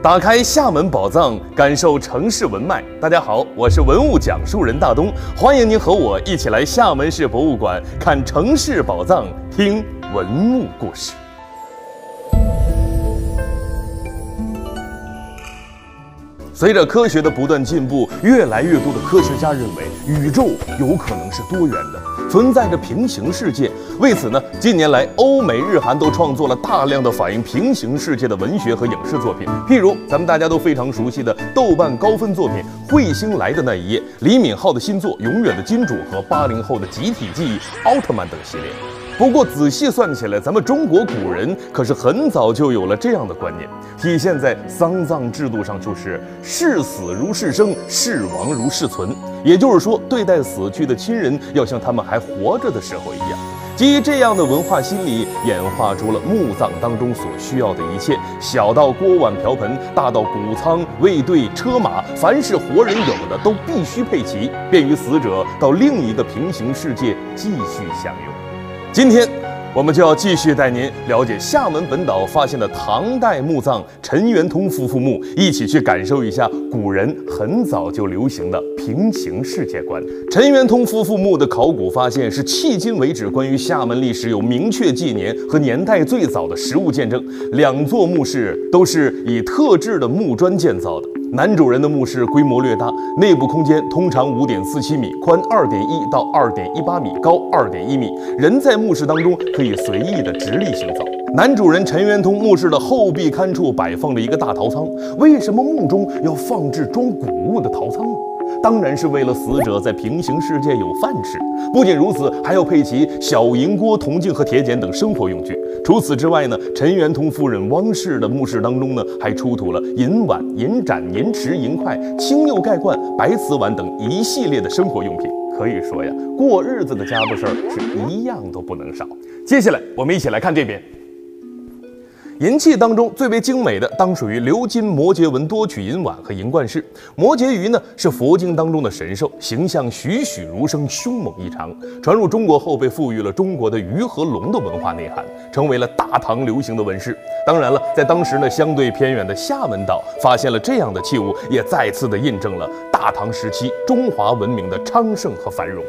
打开厦门宝藏，感受城市文脉。大家好，我是文物讲述人大东，欢迎您和我一起来厦门市博物馆看城市宝藏，听文物故事。随着科学的不断进步，越来越多的科学家认为宇宙有可能是多元的，存在着平行世界。为此呢，近年来欧美日韩都创作了大量的反映平行世界的文学和影视作品，譬如咱们大家都非常熟悉的豆瓣高分作品《彗星来的那一夜》，李敏镐的新作《永远的金主》和八零后的集体记忆《奥特曼》等系列。不过仔细算起来，咱们中国古人可是很早就有了这样的观念，体现在丧葬制度上，就是视死如视生，视亡如视存。也就是说，对待死去的亲人，要像他们还活着的时候一样。基于这样的文化心理，演化出了墓葬当中所需要的一切，小到锅碗瓢盆，大到谷仓、卫队、车马，凡是活人有的都必须配齐，便于死者到另一个平行世界继续享用。今天，我们就要继续带您了解厦门本岛发现的唐代墓葬陈元通夫妇墓，一起去感受一下古人很早就流行的平行世界观。陈元通夫妇墓的考古发现是迄今为止关于厦门历史有明确纪年和年代最早的实物见证。两座墓室都是以特制的木砖建造的。男主人的墓室规模略大，内部空间通常五点四七米，宽二点一到二点一八米，高二点一米。人在墓室当中可以随意的直立行走。男主人陈元通墓室的后壁龛处摆放着一个大陶仓，为什么墓中要放置装谷物的陶仓呢？当然是为了死者在平行世界有饭吃。不仅如此，还要配齐小银锅、铜镜和铁剪等生活用具。除此之外呢，陈元通夫人汪氏的墓室当中呢，还出土了银碗、银盏、银匙、银筷、青釉盖罐、白瓷碗等一系列的生活用品。可以说呀，过日子的家伙事儿是一样都不能少。接下来，我们一起来看这边。银器当中最为精美的，当属于鎏金摩羯纹多曲银碗和银冠饰。摩羯鱼呢，是佛经当中的神兽，形象栩栩如生，凶猛异常。传入中国后，被赋予了中国的鱼和龙的文化内涵，成为了大唐流行的纹饰。当然了，在当时呢，相对偏远的厦门岛发现了这样的器物，也再次的印证了大唐时期中华文明的昌盛和繁荣。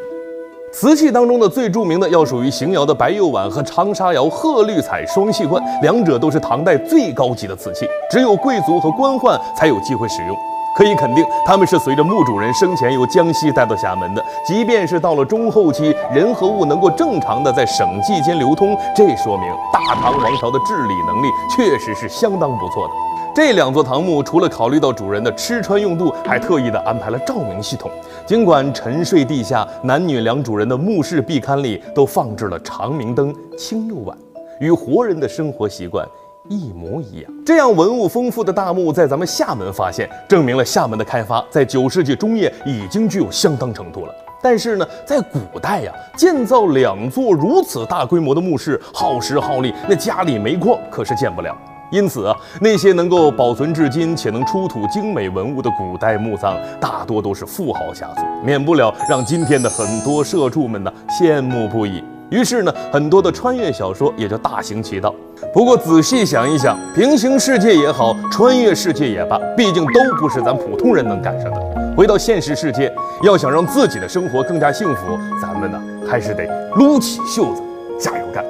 瓷器当中的最著名的要属于邢窑的白釉碗和长沙窑褐绿彩双细罐，两者都是唐代最高级的瓷器，只有贵族和官宦才有机会使用。可以肯定，他们是随着墓主人生前由江西带到厦门的。即便是到了中后期，人和物能够正常的在省际间流通，这说明大唐王朝的治理能力确实是相当不错的。这两座唐墓除了考虑到主人的吃穿用度，还特意的安排了照明系统。尽管沉睡地下，男女两主人的墓室壁龛里都放置了长明灯、青釉碗，与活人的生活习惯一模一样。这样文物丰富的大墓在咱们厦门发现，证明了厦门的开发在九世纪中叶已经具有相当程度了。但是呢，在古代呀，建造两座如此大规模的墓室，耗时耗力，那家里煤矿可是建不了。因此啊，那些能够保存至今且能出土精美文物的古代墓葬，大多都是富豪家族，免不了让今天的很多社畜们呢羡慕不已。于是呢，很多的穿越小说也就大行其道。不过仔细想一想，平行世界也好，穿越世界也罢，毕竟都不是咱普通人能赶上的。回到现实世界，要想让自己的生活更加幸福，咱们呢还是得撸起袖子加油干。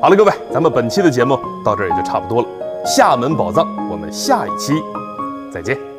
好了，各位，咱们本期的节目到这儿也就差不多了。厦门宝藏，我们下一期再见。